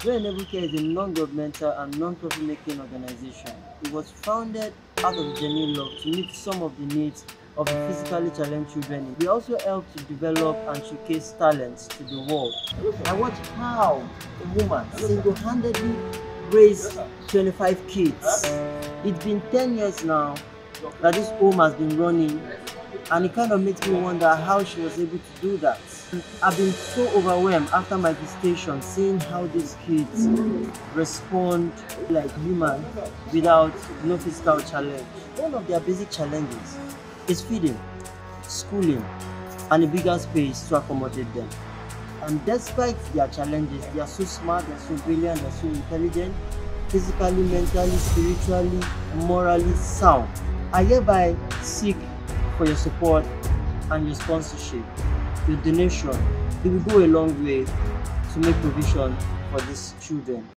Care is a non-governmental and non-profit making organization. It was founded out of genuine love to meet some of the needs of the physically challenged children. We also help to develop and showcase talents to the world. I watched how a woman single-handedly raised 25 kids. It's been 10 years now that this home has been running and it kind of makes me wonder how she was able to do that. I've been so overwhelmed after my visitation seeing how these kids respond like human without no physical challenge. One of their basic challenges is feeding, schooling, and a bigger space to accommodate them. And despite their challenges, they are so smart, they're so brilliant, they're so intelligent, physically, mentally, spiritually, morally sound. I hereby seek for your support and your sponsorship, your donation. It will go a long way to make provision for these children.